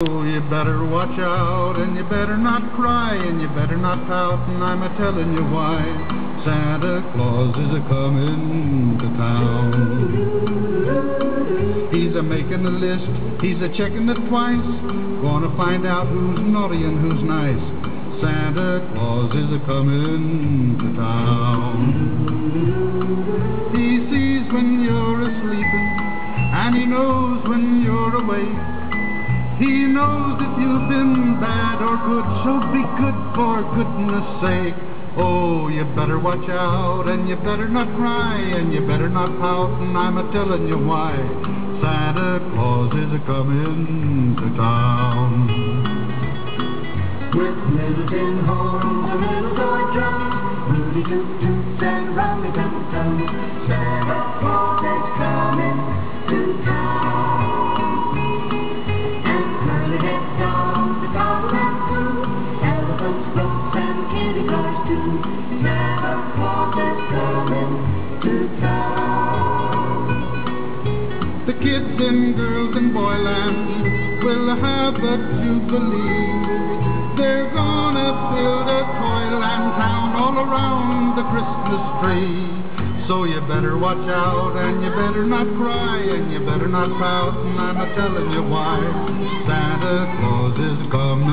Oh, you better watch out, and you better not cry, and you better not pout, and I'm a telling you why. Santa Claus is a coming to town. He's a making a list, he's a checking it twice, gonna find out who's naughty and who's nice. Santa Claus is a coming to town. He sees when you're asleep, and he knows when you're awake. He knows if you've been bad or good, so be good for goodness sake. Oh, you better watch out, and you better not cry, and you better not pout, and I'm a telling you why. Santa Claus is a coming to town. With little tin horns and little toy drums, Rudy toot toots floats, and cars too. Is coming to town. The kids and girls in Boyland will have a jubilee. They're gonna build a toyland town all around the Christmas tree. So you better watch out, and you better not cry, and you better not pout, and I'm telling you why. Santa. Claus is coming